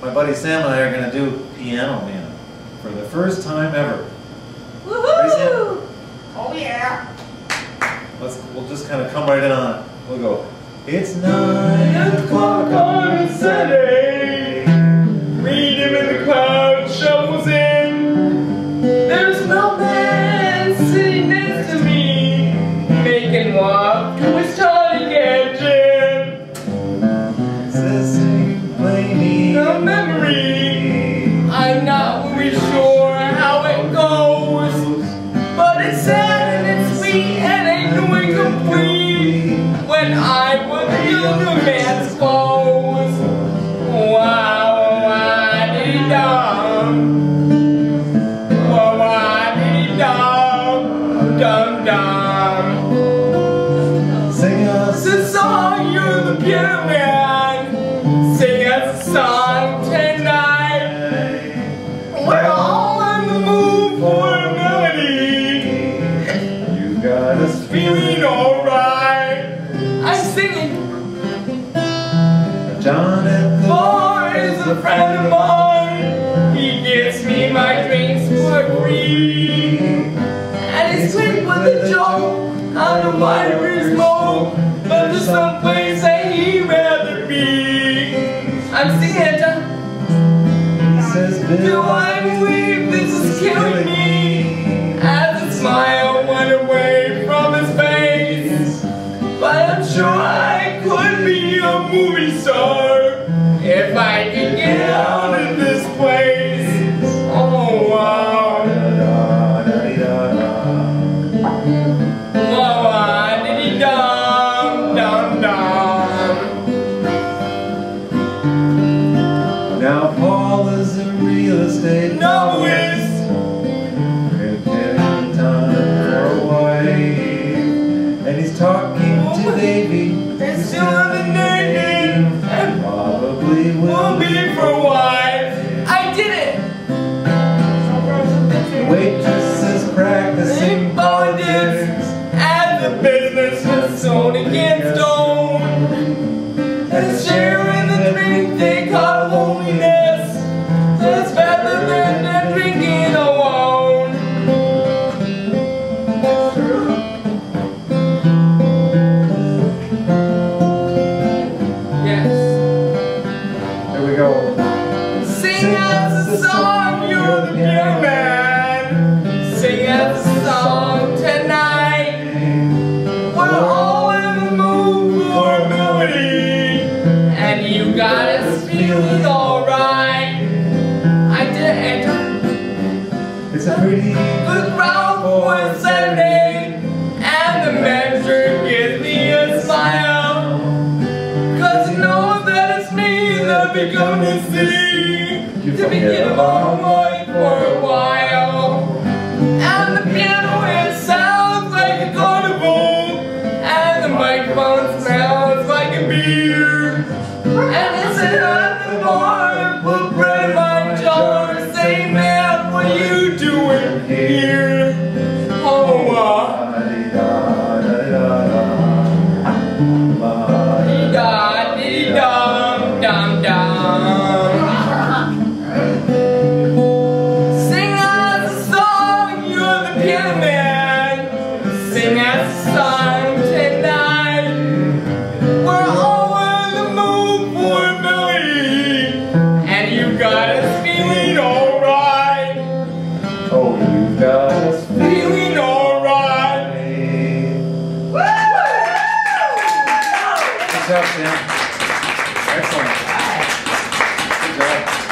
My buddy Sam and I are going to do Piano Man for the first time ever. Woohoo! Oh yeah! Let's, we'll just kind of come right in on it. We'll go, it's nine me singing. John at the Boy is a friend of mine. He gets me my drinks for free. And he's quick with a joke. I don't mind his smoke. But there's some Talking to Davy. It's still in the name. And probably will be for wife. I did it! Waitress is practicing politics and the business is sold against own. You got us feeling alright. I did enter It's a pretty good crowd for a Saturday. And the manager gives me a smile. Cause you know that it's me that we're gonna see. To begin a long life for a while. Oh, you got feeling alright. Woo! Good job, Sam. Excellent. Good job.